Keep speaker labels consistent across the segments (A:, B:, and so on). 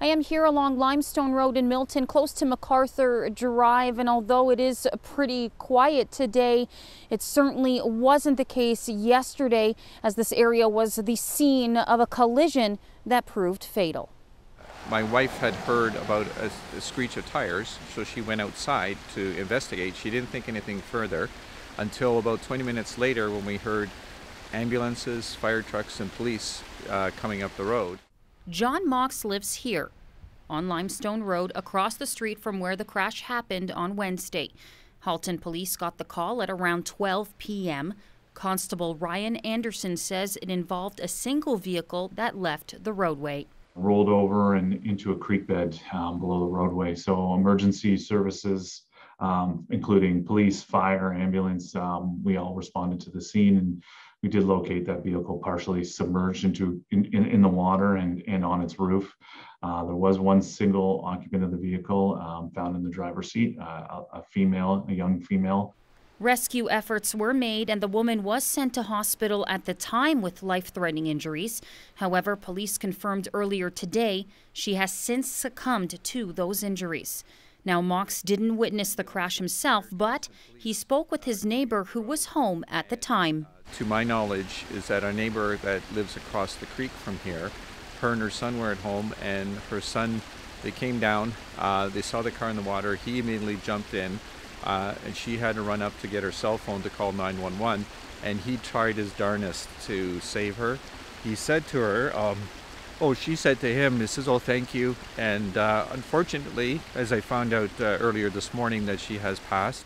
A: I am here along Limestone Road in Milton, close to MacArthur Drive, and although it is pretty quiet today, it certainly wasn't the case yesterday, as this area was the scene of a collision that proved fatal.
B: My wife had heard about a, a screech of tires, so she went outside to investigate. She didn't think anything further until about 20 minutes later when we heard ambulances, fire trucks, and police uh, coming up the road.
A: John Mox lives here on Limestone Road across the street from where the crash happened on Wednesday. Halton police got the call at around 12 p.m. Constable Ryan Anderson says it involved a single vehicle that left the roadway.
C: Rolled over and into a creek bed um, below the roadway. So, emergency services, um, including police, fire, ambulance, um, we all responded to the scene and we did locate that vehicle partially submerged into in, in, in the water and, and on its roof. Uh, there was one single occupant of the vehicle um, found in the driver's seat, uh, a, a female, a young female.
A: Rescue efforts were made and the woman was sent to hospital at the time with life threatening injuries. However, police confirmed earlier today she has since succumbed to those injuries. Now, Mox didn't witness the crash himself, but he spoke with his neighbor who was home at the time
B: to my knowledge, is that our neighbor that lives across the creek from here, her and her son were at home, and her son, they came down, uh, they saw the car in the water, he immediately jumped in, uh, and she had to run up to get her cell phone to call 911, and he tried his darnest to save her. He said to her, um, Oh, she said to him, is oh, thank you. And uh, unfortunately, as I found out uh, earlier this morning, that she has passed.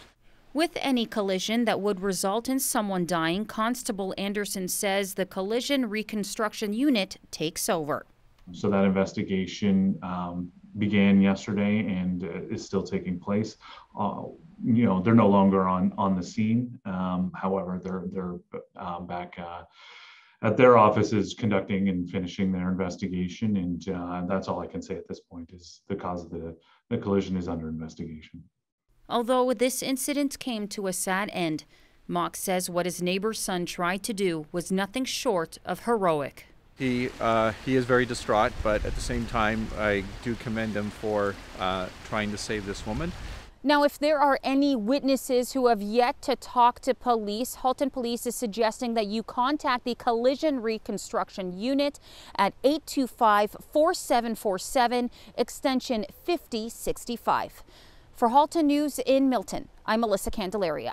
A: With any collision that would result in someone dying, Constable Anderson says the Collision Reconstruction Unit takes over.
C: So that investigation um, began yesterday and uh, is still taking place. Uh, you know, they're no longer on on the scene. Um, however, they're they're uh, back uh, at their offices conducting and finishing their investigation. And uh, that's all I can say at this point. Is the cause of the the collision is under investigation.
A: Although this incident came to a sad end, Mock says what his neighbor's son tried to do was nothing short of heroic.
B: He, uh, he is very distraught, but at the same time, I do commend him for uh, trying to save this woman.
A: Now, if there are any witnesses who have yet to talk to police, Halton Police is suggesting that you contact the Collision Reconstruction Unit at 825 4747, extension 5065. For Halton News in Milton, I'm Melissa Candelaria.